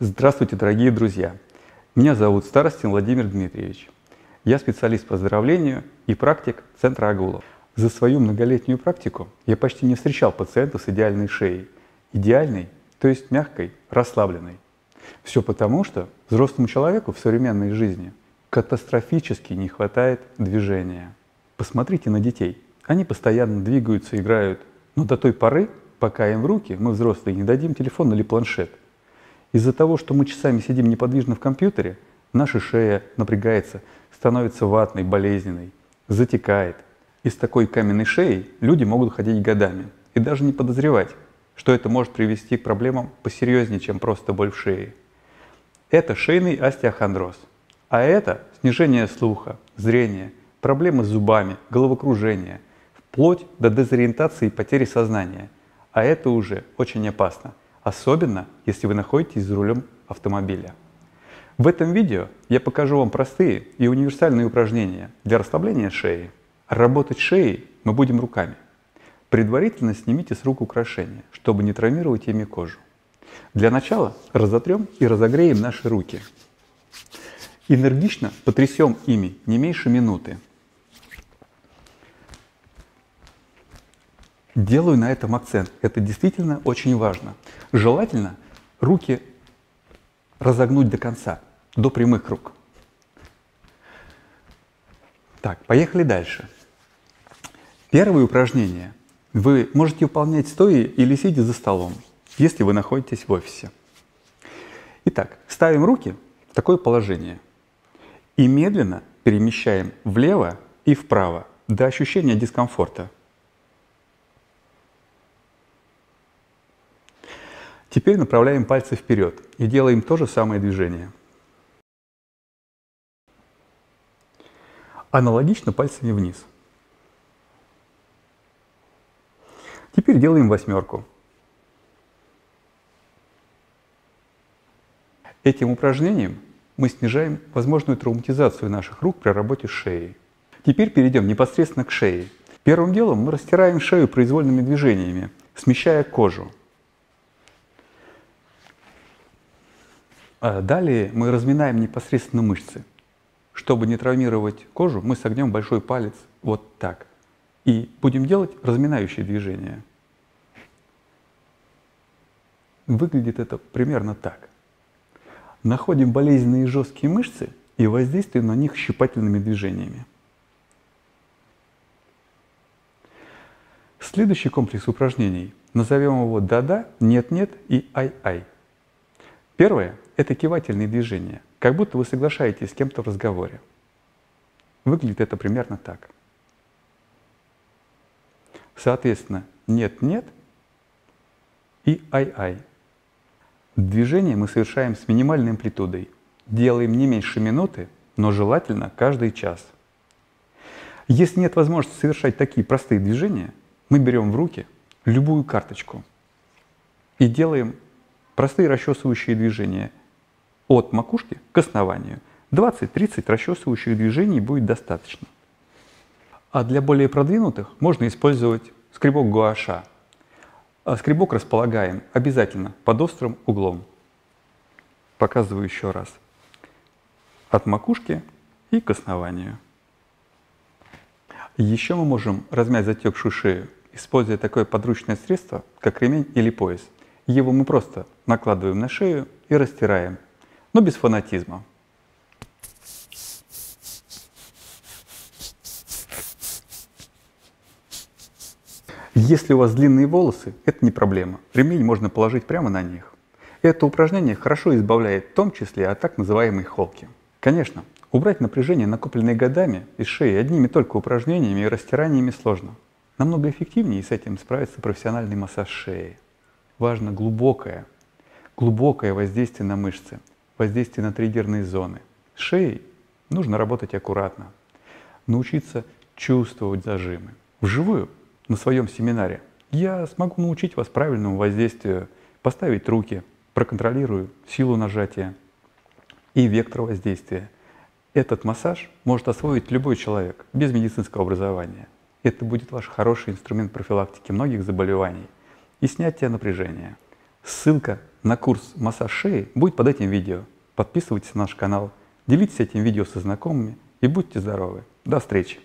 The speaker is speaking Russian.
Здравствуйте, дорогие друзья! Меня зовут Старостин Владимир Дмитриевич. Я специалист по оздоровлению и практик Центра Агулов. За свою многолетнюю практику я почти не встречал пациентов с идеальной шеей. Идеальной, то есть мягкой, расслабленной. Все потому, что взрослому человеку в современной жизни катастрофически не хватает движения. Посмотрите на детей. Они постоянно двигаются, играют, но до той поры, пока им в руки, мы взрослые, не дадим телефон или планшет. Из-за того, что мы часами сидим неподвижно в компьютере, наша шея напрягается, становится ватной, болезненной, затекает. И с такой каменной шеей люди могут ходить годами и даже не подозревать, что это может привести к проблемам посерьезнее, чем просто боль в шее. Это шейный остеохондроз. А это снижение слуха, зрения, проблемы с зубами, головокружение, вплоть до дезориентации и потери сознания. А это уже очень опасно, особенно если вы находитесь за рулем автомобиля. В этом видео я покажу вам простые и универсальные упражнения для расслабления шеи. Работать шеей мы будем руками. Предварительно снимите с рук украшения, чтобы не травмировать ими кожу. Для начала разотрем и разогреем наши руки. Энергично потрясем ими не меньше минуты. Делаю на этом акцент. Это действительно очень важно. Желательно руки разогнуть до конца, до прямых рук. Так, поехали дальше. Первое упражнение вы можете выполнять стоя или сидя за столом, если вы находитесь в офисе. Итак, ставим руки в такое положение и медленно перемещаем влево и вправо до ощущения дискомфорта. Теперь направляем пальцы вперед и делаем то же самое движение. Аналогично пальцами вниз. Теперь делаем восьмерку. Этим упражнением мы снижаем возможную травматизацию наших рук при работе с шеей. Теперь перейдем непосредственно к шее. Первым делом мы растираем шею произвольными движениями, смещая кожу. Далее мы разминаем непосредственно мышцы. Чтобы не травмировать кожу, мы согнем большой палец вот так. И будем делать разминающие движения. Выглядит это примерно так. Находим болезненные жесткие мышцы и воздействуем на них щипательными движениями. Следующий комплекс упражнений назовем его «да-да», «нет-нет» и «ай-ай». Первое – это кивательные движения, как будто вы соглашаетесь с кем-то в разговоре. Выглядит это примерно так. Соответственно, нет-нет и ай-ай. Движение мы совершаем с минимальной амплитудой. Делаем не меньше минуты, но желательно каждый час. Если нет возможности совершать такие простые движения, мы берем в руки любую карточку и делаем Простые расчесывающие движения от макушки к основанию. 20-30 расчесывающих движений будет достаточно. А для более продвинутых можно использовать скребок гуаша. А скребок располагаем обязательно под острым углом. Показываю еще раз. От макушки и к основанию. Еще мы можем размять затекшую шею, используя такое подручное средство, как ремень или пояс – его мы просто накладываем на шею и растираем, но без фанатизма. Если у вас длинные волосы, это не проблема. Ремень можно положить прямо на них. Это упражнение хорошо избавляет в том числе от так называемой холки. Конечно, убрать напряжение, накопленное годами, из шеи одними только упражнениями и растираниями сложно. Намного эффективнее с этим справится профессиональный массаж шеи важно глубокое, глубокое воздействие на мышцы, воздействие на триггерные зоны. С шеей нужно работать аккуратно, научиться чувствовать зажимы. Вживую на своем семинаре я смогу научить вас правильному воздействию, поставить руки, проконтролирую силу нажатия и вектор воздействия. Этот массаж может освоить любой человек без медицинского образования. Это будет ваш хороший инструмент профилактики многих заболеваний и снятия напряжения. Ссылка на курс массаж шеи будет под этим видео. Подписывайтесь на наш канал, делитесь этим видео со знакомыми и будьте здоровы. До встречи!